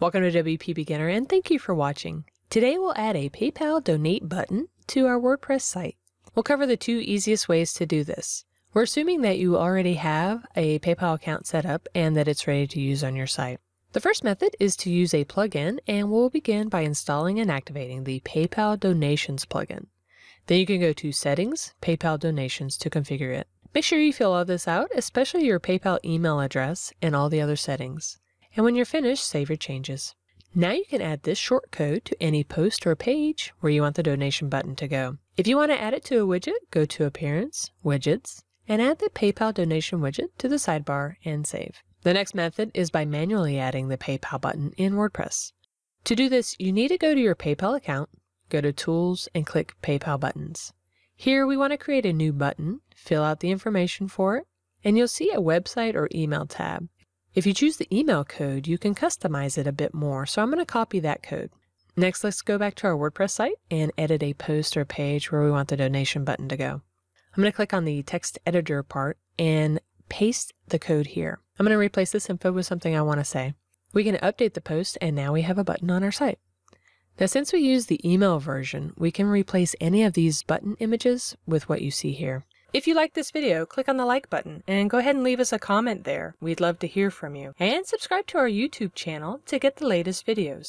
Welcome to WP Beginner and thank you for watching. Today we'll add a PayPal donate button to our WordPress site. We'll cover the two easiest ways to do this. We're assuming that you already have a PayPal account set up and that it's ready to use on your site. The first method is to use a plugin and we'll begin by installing and activating the PayPal Donations plugin. Then you can go to Settings, PayPal Donations to configure it. Make sure you fill all this out, especially your PayPal email address and all the other settings. And when you're finished, save your changes. Now you can add this short code to any post or page where you want the donation button to go. If you want to add it to a widget, go to Appearance, Widgets, and add the PayPal donation widget to the sidebar and save. The next method is by manually adding the PayPal button in WordPress. To do this, you need to go to your PayPal account, go to Tools, and click PayPal Buttons. Here we want to create a new button, fill out the information for it, and you'll see a website or email tab. If you choose the email code, you can customize it a bit more, so I'm going to copy that code. Next, let's go back to our WordPress site and edit a post or page where we want the donation button to go. I'm going to click on the text editor part and paste the code here. I'm going to replace this info with something I want to say. We can update the post and now we have a button on our site. Now since we use the email version, we can replace any of these button images with what you see here. If you like this video, click on the like button and go ahead and leave us a comment there. We'd love to hear from you. And subscribe to our YouTube channel to get the latest videos.